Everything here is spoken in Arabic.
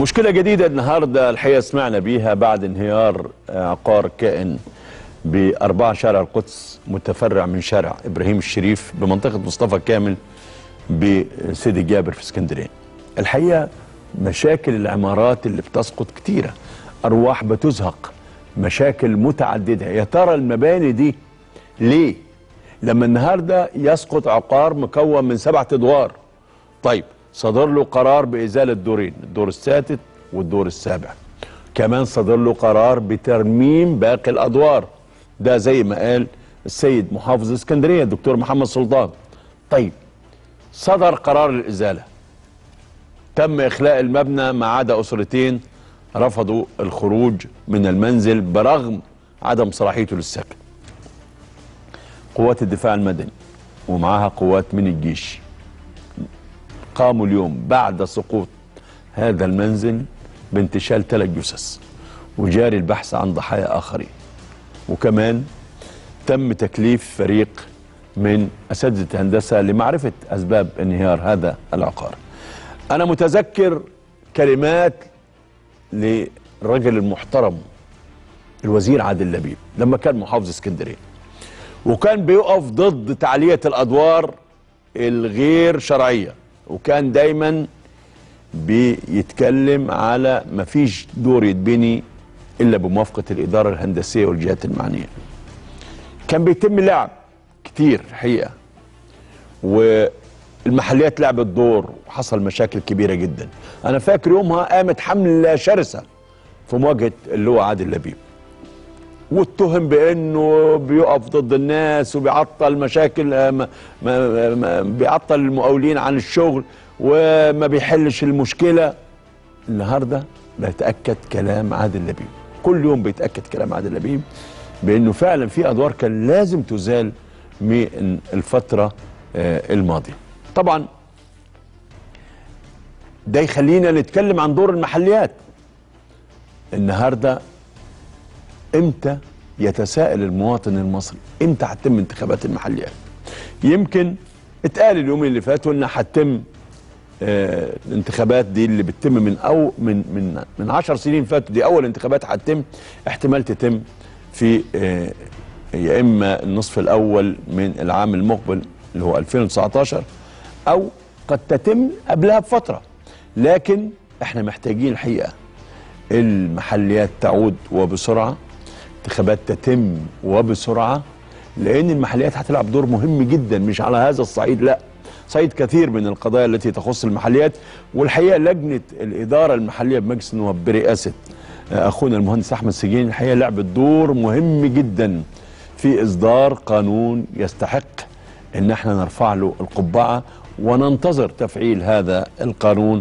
مشكلة جديدة النهاردة الحقيقة سمعنا بيها بعد انهيار عقار كائن بأربعة شارع القدس متفرع من شارع إبراهيم الشريف بمنطقة مصطفى كامل بسيدي جابر في اسكندرية. الحقيقة مشاكل العمارات اللي بتسقط كتيرة أرواح بتزهق مشاكل متعددة. يا ترى المباني دي ليه؟ لما النهاردة يسقط عقار مكون من سبعة أدوار. طيب صدر له قرار بإزالة دورين الدور السادس والدور السابع. كمان صدر له قرار بترميم باقي الأدوار. ده زي ما قال السيد محافظ اسكندرية الدكتور محمد سلطان. طيب صدر قرار الإزالة. تم إخلاء المبنى ما عدا أسرتين رفضوا الخروج من المنزل برغم عدم صلاحيته للسكن. قوات الدفاع المدني ومعها قوات من الجيش. قاموا اليوم بعد سقوط هذا المنزل بانتشال ثلاث جثث وجاري البحث عن ضحايا آخرين. وكمان تم تكليف فريق من أساتذة هندسة لمعرفة أسباب انهيار هذا العقار. أنا متذكر كلمات للرجل المحترم الوزير عادل لبيب لما كان محافظ اسكندرية وكان بيقف ضد تعلية الأدوار الغير شرعية. وكان دايما بيتكلم على مفيش دور يتبني إلا بموافقة الإدارة الهندسية والجهات المعنية. كان بيتم لعب كتير حقيقة والمحليات لعبت دور وحصل مشاكل كبيرة جدا. أنا فاكر يومها قامت حملة شرسة في مواجهة اللي هو عادل لبيب. واتهم بأنه بيقف ضد الناس وبيعطل مشاكل ما ما ما بيعطل المقاولين عن الشغل وما بيحلش المشكلة. النهارده بيتأكد كلام عادل لبيب كل يوم بيتأكد كلام عادل لبيب بأنه فعلا في أدوار كان لازم تزال من الفترة الماضية. طبعا ده يخلينا نتكلم عن دور المحليات. النهارده إمتى يتساءل المواطن المصري؟ إمتى هتتم انتخابات المحليات؟ يمكن اتقال اليومين اللي فاتوا ان هتتم آه الانتخابات دي اللي بتتم من أو من من من 10 سنين فاتوا دي أول انتخابات هتتم احتمال تتم في آه يا إما النصف الأول من العام المقبل اللي هو 2019 أو قد تتم قبلها بفترة. لكن إحنا محتاجين الحقيقة المحليات تعود وبسرعة. انتخابات تتم وبسرعة لأن المحليات هتلعب دور مهم جدا مش على هذا الصعيد لا. صعيد كثير من القضايا التي تخص المحليات والحقيقة لجنة الإدارة المحلية بمجلس النواب برئاسه أخونا المهندس أحمد سجين الحقيقة لعبت دور مهم جدا في إصدار قانون يستحق إن إحنا نرفع له القبعة وننتظر تفعيل هذا القانون.